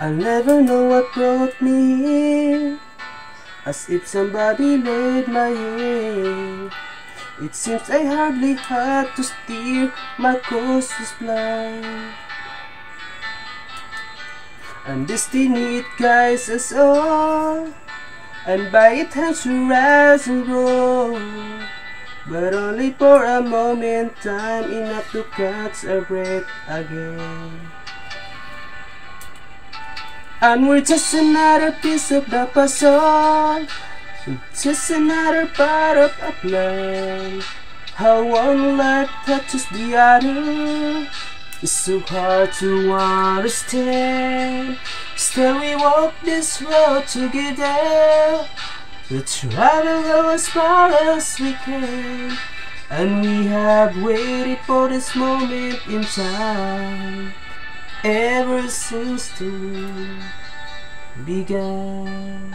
I'll never know what brought me here As if somebody laid my head. It seems I hardly had to steer My course was blind. And destiny it guides us all And by it hands we rise and grow But only for a moment Time enough to catch our breath again And we're just another piece of the puzzle. Just another part of a plan. How one life touches the other. It's so hard to understand. Still we walk this road together. We travel as far as we can. And we have waited for this moment in time ever since world began.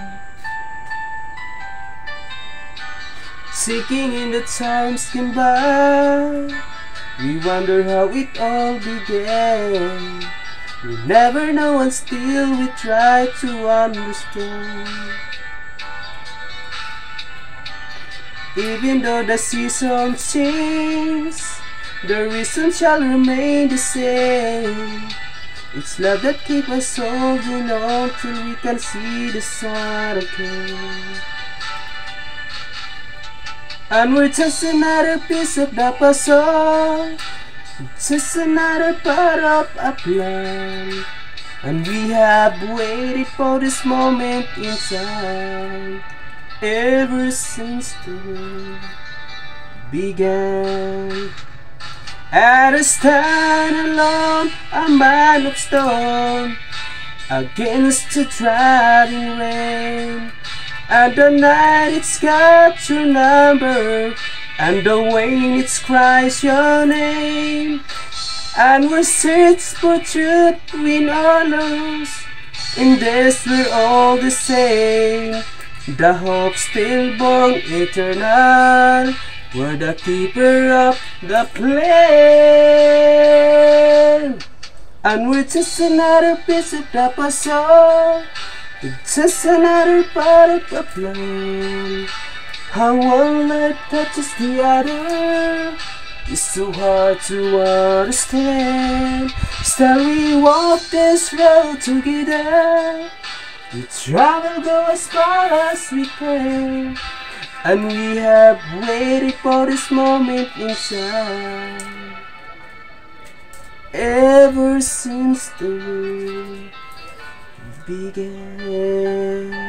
Seeking in the times gone by, we wonder how it all began. We never know and still we try to understand. Even though the seasons change, the reason shall remain the same. It's love that keeps us holding on till we can see the sun again. And we're just another piece of the puzzle, just another part of a plan. And we have waited for this moment in time ever since the began. At a stand alone, a man of stone Against the driving rain. And the night it's got your number And the wind it cries your name. And we're search for truth between all us In this we're all the same. The hope stillborn eternal we're the keeper of the plan And we're just another piece of the puzzle. It's just another part of the plan How one life touches the other? It's so hard to understand. Still we walk this road together. We travel go as far as we can and we have waited for this moment in time Ever since the world began